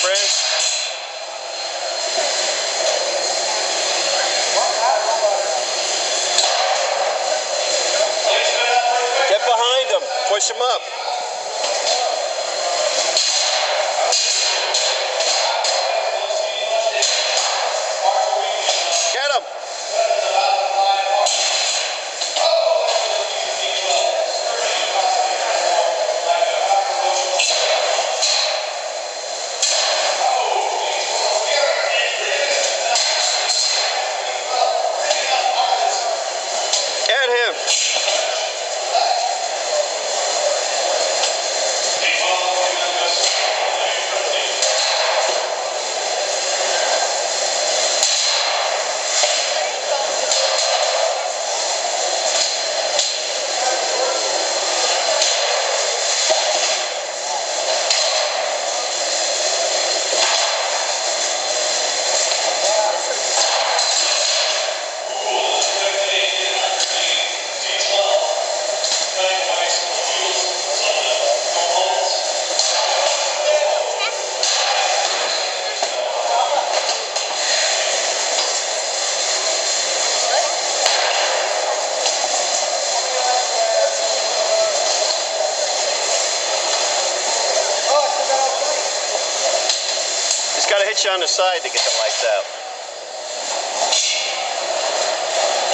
cornbread. Get behind him. Push him up. Get him. Got to hit you on the side to get the lights out.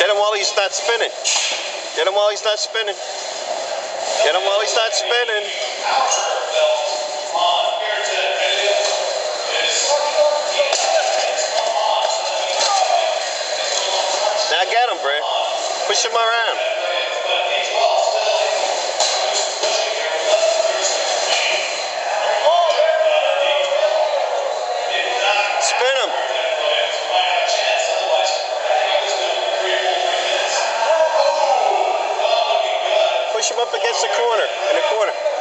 Get him while he's not spinning. Get him while he's not spinning. Get him while he's not spinning. Now get him, Brett. Push him around. Spin him. Push him up against the corner, in the corner.